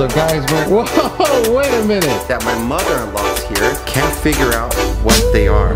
So guys, whoa, wait a minute. That my mother-in-law's here can't figure out what they are.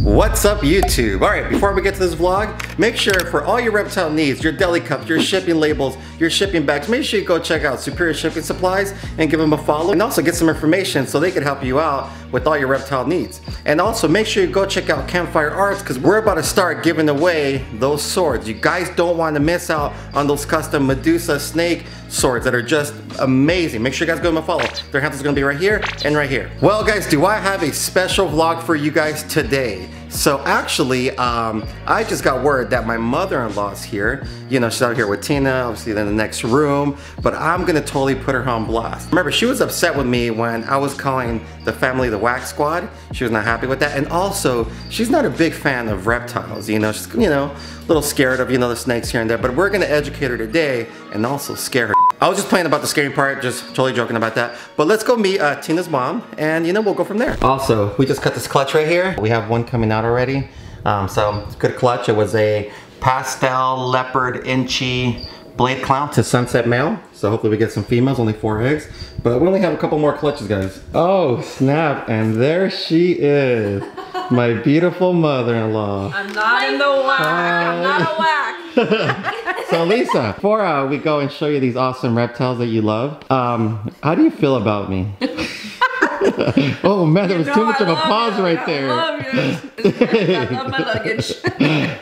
What's up YouTube? Alright, before we get to this vlog, make sure for all your reptile needs, your deli cups, your shipping labels, your shipping bags, make sure you go check out Superior Shipping Supplies and give them a follow and also get some information so they can help you out with all your reptile needs. And also make sure you go check out Campfire Arts because we're about to start giving away those swords. You guys don't want to miss out on those custom Medusa snake swords that are just amazing. Make sure you guys go them follow. Their handles gonna be right here and right here. Well guys, do I have a special vlog for you guys today? So actually, um, I just got word that my mother-in-law's here. You know, she's out here with Tina, obviously in the next room, but I'm gonna totally put her on blast. Remember, she was upset with me when I was calling the family the Wax Squad. She was not happy with that. And also, she's not a big fan of reptiles, you know, she's, you know, a little scared of, you know, the snakes here and there, but we're gonna educate her today and also scare her. I was just playing about the scary part, just totally joking about that. But let's go meet uh, Tina's mom, and you know, we'll go from there. Also, we just cut this clutch right here. We have one coming out already. Um, so, good clutch. It was a pastel leopard enchi blade clown to sunset male. So hopefully we get some females, only four eggs. But we only have a couple more clutches, guys. Oh, snap, and there she is. My beautiful mother-in-law. I'm not in the whack. I'm not a whack. So Lisa, before uh, we go and show you these awesome reptiles that you love, um, how do you feel about me? oh man, there was No, too much I of a pause you. right I there. love you. I love my luggage.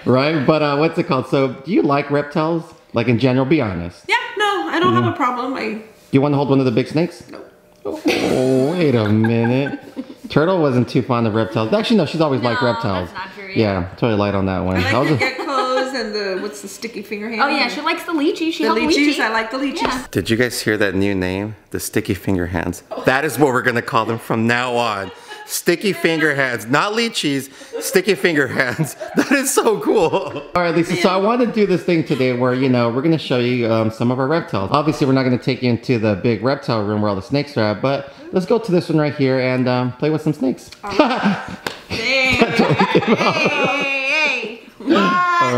right? But uh, what's it called? So do you like reptiles? Like in general, be honest. yeah, no, I don't have a problem. I you want to hold one of the big snakes? no. Oh, wait a minute. Turtle wasn't too fond of reptiles. Actually, no, she's always liked reptiles. that's not true, Yeah, totally light on that one. I like and the what's the sticky finger hand. Oh yeah, she likes the leachie. She the held leachies. leachie. I like the leachies. Yeah. Did you guys hear that new name? The sticky finger hands. That is what we're gonna call them from now on. Sticky finger hands, not leachies, sticky finger hands. That is so cool. All right, Lisa. So I want to do this thing today where you know we're gonna show you um, some of our reptiles. Obviously, we're not gonna take you into the big reptile room where all the snakes are at, but let's go to this one right here and um, play with some snakes.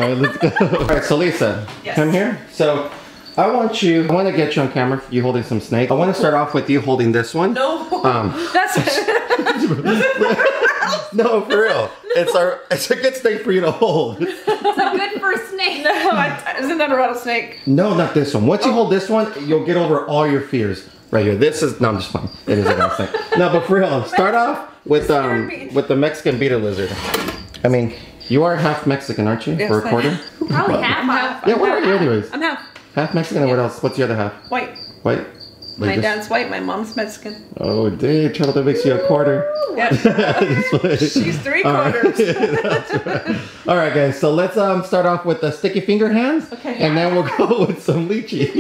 right, let's go. All right, so Lisa, Yes. come here. So I want you. I want to get you on camera. You holding some snake. I want to start off with you holding this one. No, Um, that's no, for real. It's our. It's a good snake for you to hold. It's a good first snake. no. I, isn't that a rattlesnake? No, not this one. Once you hold this one, you'll get over all your fears. Right here. This is no, I'm just fine. It is a rattlesnake. snake. No, but for real, start off with um with the Mexican beaded lizard. I mean, you are half Mexican, aren't you? Yes, for a quarter. Probably I'm half. half. Yeah, what are half. you anyways? I'm half. Half Mexican and what else? What's the other half? White. White. My this? dad's white. My mom's Mexican. Oh, dang, Charlotte, that makes you a quarter. Yeah. She's three quarters. Right. All right, guys. So let's um start off with the sticky finger hands, Okay. and then we'll go with some leachies.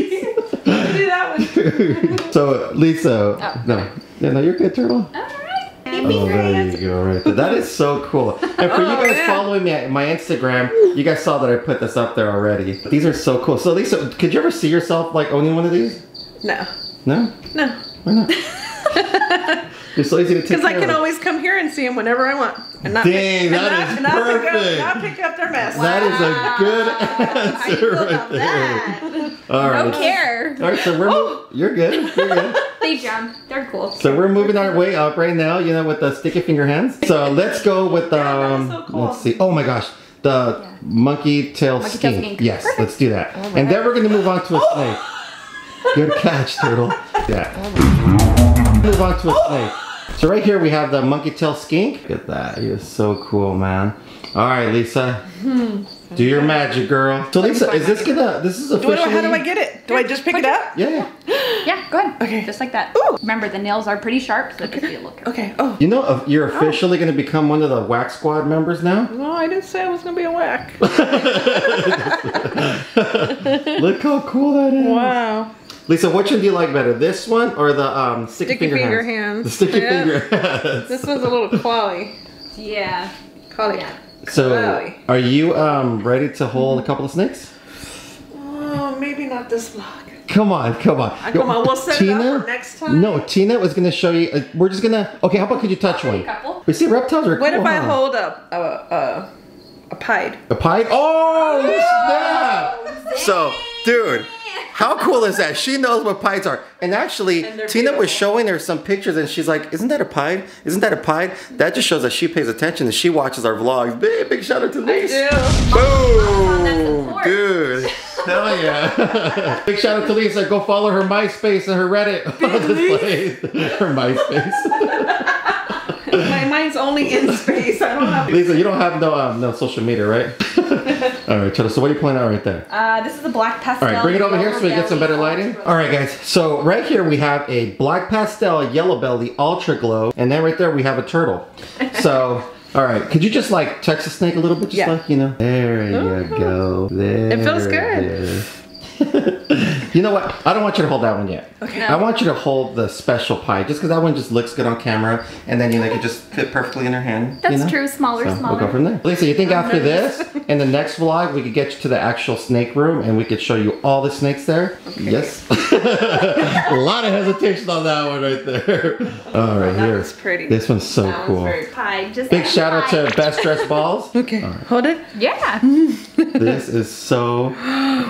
Do that one. so Lisa, no, yeah, no, you're good, turtle. Oh, there you go. Right, there. that is so cool. And for you Oh, guys man. following me at my Instagram, you guys saw that I put this up there already. These are so cool. So Lisa, could you ever see yourself like owning one of these? No, No, no. why not? You're so easy to take Because I can of. always come here and see them whenever I want. And not Dang, pick, and that not, is and not Pick up, not pick up their mess. That is a good How answer right about there. that? All right. Don't care. All right, so we're mo- you're good. You're good. They jump. They're cool. So we're moving our way up right now, you know, with the sticky finger hands. So let's go with the Yeah, um, so cool. let's see. Oh my gosh, the monkey tail Monkey tail skink. skink. Yes, Perfect. let's do that. And then we're gonna move on to a snake. Good catch, turtle. Yeah. Move on to a oh! snake. So right here we have the monkey tail skink. Look at that. He is so cool, man. All right, Lisa. Hmm. Do your magic, girl. So Lisa, is this gonna? This is Do officially. I, how do I get it? Do I just pick it up? Yeah, yeah. Yeah, go ahead. Okay. Just like that. Ooh. Remember, the nails are pretty sharp, so just be a look. Okay. Oh. You know, you're oh. officially going to become one of the Whack Squad members now. No, I didn't say I was gonna be a whack. Look how cool that is. wow. Lisa, which one do you like better, this one or the um, sticky, Sticky finger, finger hands? hands. The sticky Yeah. finger hands. This one's a little clawy. Yeah. Clawy. Yeah. so, Clawy. are you um, ready to hold a couple of snakes? Oh, maybe not this vlog. Come on, come on. Uh, come on, we'll set it up for next time. No, Tina was going to show you. Uh, we're just going to. Okay, how about could you touch one? A couple. We see reptiles are What cool, if I huh? hold up a a a pied? a pied? Oh, snap! So, dude, How cool is that? She knows what pies are. And actually, And Tina was showing her some pictures and she's like, Isn't that a pie? Isn't that a pie? That just shows that she pays attention and she watches our vlogs. Big, big shout out to Lise. Boom! Dude. Hell yeah. Big shout out to Lisa. Go follow her MySpace and her Reddit. her MySpace. My mind's only in space. I don't have. Lisa, you don't have no um, no social media, right? All right, Cheddar. So what are you pulling out right there? Uh, this is the black pastel. All right, bring it over here so we get some better lighting. All right, guys. So right here we have a black pastel yellow belly ultra glow, and then right there we have a turtle. So. All right, could you just like touch the snake a little bit, just Yeah. like you know? There you go. There. feels good. it is. You know what? I don't want you to hold that one yet. Okay. I want you to hold the special pie, just because that one just looks good on camera, and then you know it just fit perfectly in her hand. That's you know? true. Smaller, So smaller. we'll go from there. Lisa, you think after this, in the next vlog, we could get you to the actual snake room and we could show you all the snakes there? Okay. Yes. a lot of hesitation on that one right there. All right, that here. was pretty. This one's so That was cool. very- Pie. Just Big shout out to Best Dressed Balls. Okay. Hold it. Yeah. This is so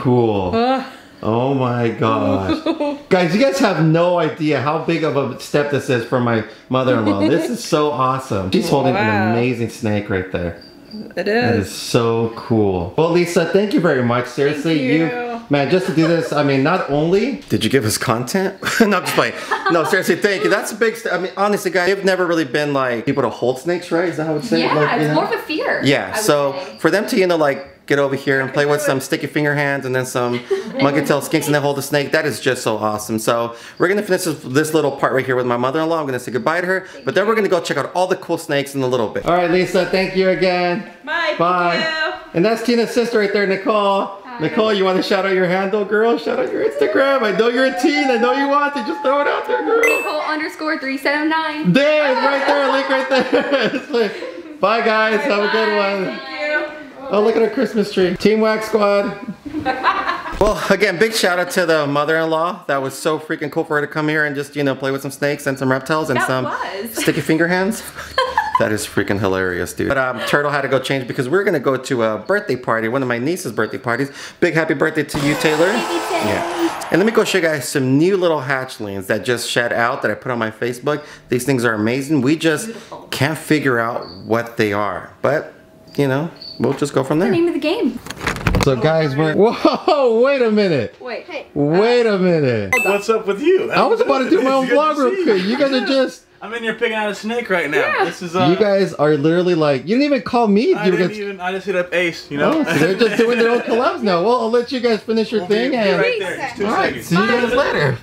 cool. Uh, Oh my gosh. guys, you guys have no idea how big of a step this is for my mother-in-law. This is so awesome. She's holding an amazing snake right there. It That is. is so cool. Well, Lisa, thank you very much. Seriously, you. man, just to do this, I mean, not only Did you give us content? no, I'm just playing. No, seriously, thank you. That's a big step. I mean, honestly, guys, they've never really been like people to hold snakes, right? Is that how it's saying? Yeah, like, it's know? more of a fear. Yeah, so for them to, you know, like get over here and play with some sticky finger hands and then some monkey tail skinks and then hold the snake, that is just so awesome. So we're gonna finish this, this little part right here with my mother-in-law. I'm gonna say goodbye to her, but then we're gonna go check out all the cool snakes in a little bit. All right, Lisa, thank you again. Bye. Bye. Thank you. And that's Tina's sister right there, Nicole. Nicole, you want to shout out your handle, girl? Shout out your Instagram. I know you're a teen. I know you want to. Just throw it out there, girl. Nicole underscore 379. There, right there. Link right there. It's like, Bye, guys. Have a good one. Thank you. Oh, look at our Christmas tree. Team Wax Squad. Well, again, big shout out to the mother-in-law. That was so freaking cool for her to come here and just, you know, play with some snakes and some reptiles and That some was. sticky finger hands. that is freaking hilarious, dude. But um, Turtle had to go change because we're gonna go to a birthday party, one of my niece's birthday parties. Big happy birthday to you, Taylor. Yeah. And let me go show you guys some new little hatchlings that just shed out that I put on my Facebook. These things are amazing. We just Beautiful. can't figure out what they are, but you know, we'll just go from there. The Name of the game. So, guys, we're. Whoa, wait a minute. Wait. Hey, Wait a minute. What's up with you? I was about to do my own vlog to real quick. You guys are Yeah. just. I'm in here picking out a snake right now. Yeah. This is uh. You guys are literally like. You didn't even call me. I You didn't just. even. I just hit up Ace. You know. Oh, so they're just doing their own collabs now. Well, I'll let you guys finish your We'll thing be and. right there. Just two All right, seconds. see you guys later.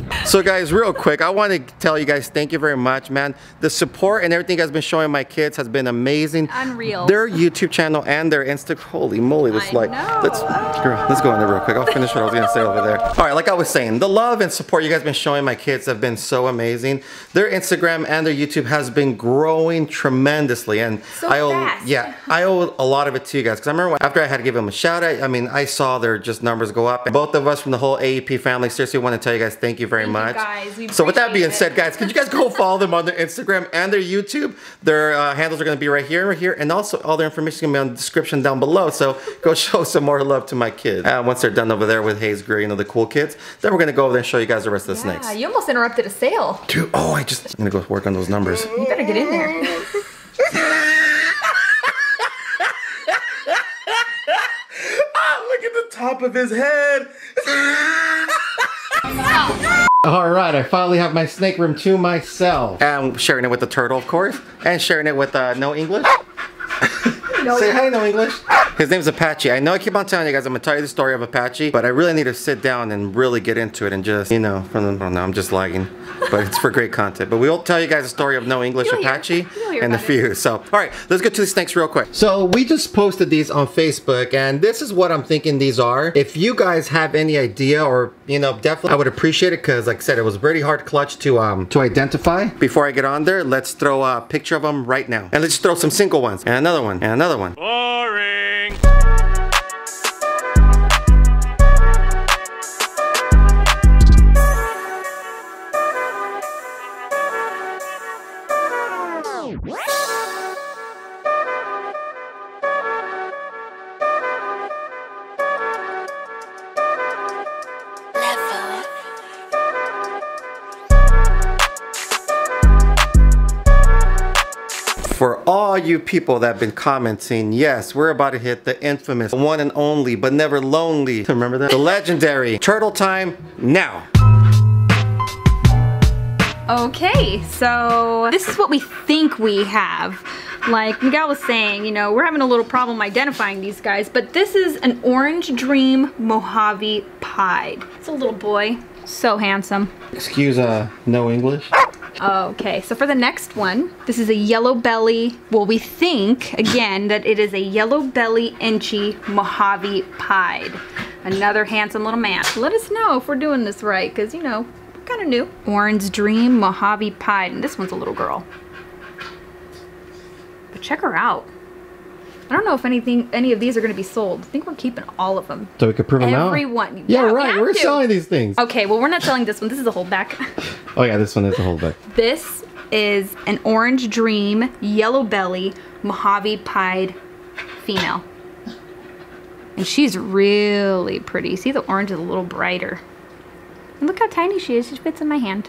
So guys, real quick, I want to tell you guys thank you very much, man. The support and everything guys been showing my kids has been amazing. Unreal. Their YouTube channel and their Insta, holy moly, this I like, know. let's girl, let's go in there real quick. I'll finish what I was gonna say over there. All right, like I was saying, the love and support you guys have been showing my kids have been so amazing. Their Instagram and their YouTube has been growing tremendously, and So I owe, fast. yeah, I owe a lot of it to you guys because I remember when, after I had to give them a shout out. I mean, I saw their just numbers go up. And both of us from the whole AEP family seriously want to tell you guys thank you very Much. guys. So with that being appreciate said, guys, could you guys go follow them on their Instagram and their YouTube? Their uh, handles are going to be right here and right here, and also all their information is going to be on the description down below. So go show some more love to my kids. Uh, once they're done over there with Hayes Gray, you know, the cool kids, then we're going to go over there and show you guys the rest of the Yeah, snakes. you almost interrupted a sale. Dude, oh, I just, I'm going to go work on those numbers. You better get in there. Ah, look at the top of his head. All right, I finally have my snake room to myself. And sharing it with the turtle, of course, and sharing it with uh, No English. Say hi, No English. His name's Apache. I know I keep on telling you guys I'm gonna tell you the story of Apache, but I really need to sit down and really get into it and just, you know, from the, oh no, I'm just lagging, but it's for great content. But we'll tell you guys the story of No English You'll. Apache hear and the about few. So, all right, let's get to the snakes real quick. So we just posted these on Facebook, and this is what I'm thinking these are. If you guys have any idea, or you know, definitely, I would appreciate it because, like I said, it was pretty hard clutch to um to identify. Before I get on there, let's throw a picture of them right now, and let's throw some single ones, and another one, and another one. Boring. For you people that have been commenting, yes, we're about to hit the infamous one and only, but never lonely. Remember that? The legendary Turtle Time now. Okay, so this is what we think we have. Like Miguel was saying, you know, we're having a little problem identifying these guys, but this is an Orange Dream Mojave Pied. It's a little boy, so handsome. Excuse uh no English. Okay, so for the next one, this is a yellow belly. Well, we think, again, that it is a yellow belly enchi Mojave Pied. Another handsome little man. Let us know if we're doing this right, because, you know, we're kind of new. Orange Dream Mojave Pied, and this one's a little girl. But check her out. I don't know if anything, any of these are going to be sold. I think we're keeping all of them. So we could prove them out. Everyone. Yeah, we right. We're to. selling these things. Okay, well, we're not selling this one. This is a holdback. Oh yeah, this one is a holdback. This is an orange dream, yellow belly, Mojave pied female. And she's really pretty. See, the orange is a little brighter. And look how tiny she is. She fits in my hand.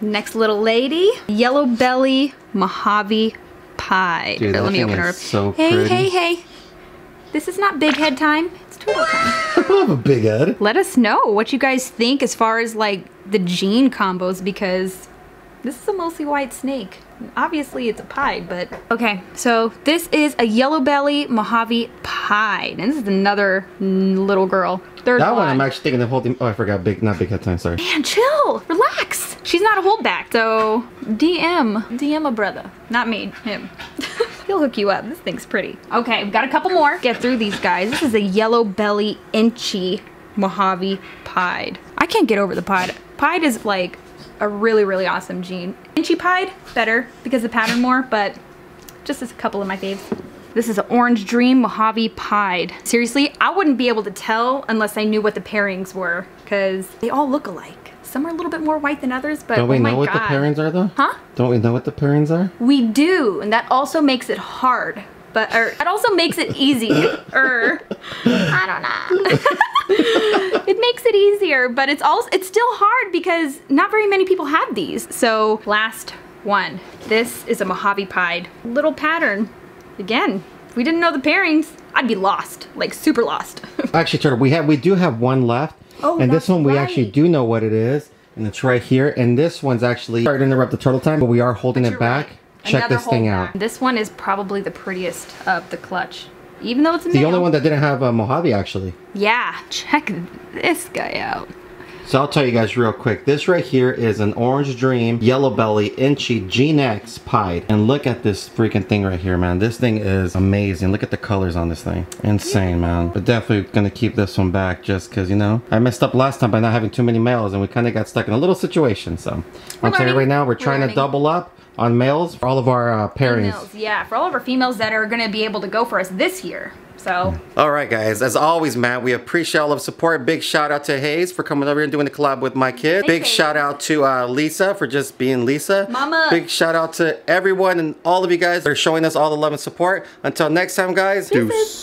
Next little lady, yellow belly, Mojave pied. Dude, let me open her up. so hey, pretty. hey, hey. This is not big head time. It's turtle time. I have a big head. Let us know what you guys think as far as like the gene combos because this is a mostly white snake. Obviously it's a pied, but okay. So this is a yellow belly Mojave pied, and this is another little girl. Third That one one. I'm actually thinking of holding. Oh, I forgot. Big, not big head time. Sorry. Man, chill, relax. She's not a holdback, so DM, DM a brother, not me, him. He'll hook you up. This thing's pretty. Okay, we've got a couple more. Get through these guys. This is a yellow belly enchi Mojave pied. I can't get over the pied. Pied is like a really, really awesome gene. Enchi pied, better because the pattern more, but just as a couple of my faves. This is an Orange Dream Mojave Pied. Seriously, I wouldn't be able to tell unless I knew what the pairings were, because they all look alike. Some are a little bit more white than others, but Don't we oh know what God. the pairings are though? Huh? Don't we know what the pairings are? We do, and that also makes it hard. But er, or that also makes it easier. or er, I don't know. it makes it easier, but it's also it's still hard because not very many people have these. So last one. This is a Mojave Pied little pattern. Again, if we didn't know the pairings, I'd be lost, like super lost. Actually, Turtle, we have we do have one left. Oh, and this one we actually do know what it is, and it's right here. And this one's actually sorry to interrupt the turtle time, but we are holding it back. right. Check Another this thing holdback. out. This one is probably the prettiest of the clutch. Even though it's The male. only one that didn't have a Mojave actually. Yeah, check this guy out. So I'll tell you guys real quick. This right here is an Orange Dream Yellow Belly Enchi Gene X Pied. And look at this freaking thing right here, man. This thing is amazing. Look at the colors on this thing. Insane, man. But definitely gonna keep this one back just because, you know, I messed up last time by not having too many males and we kind of got stuck in a little situation. So We're I'm telling you right now, we're We're trying to double up on males for all of our uh, pairings. Females, yeah, for all of our females that are gonna be able to go for us this year. So All right, guys. As always, man, we appreciate all of the support. Big shout out to Hayes for coming over here and doing the collab with my kid. Big Hayes. shout out to uh, Lisa for just being Lisa. Mama. Big shout out to everyone and all of you guys that are showing us all the love and support. Until next time, guys. Deuce.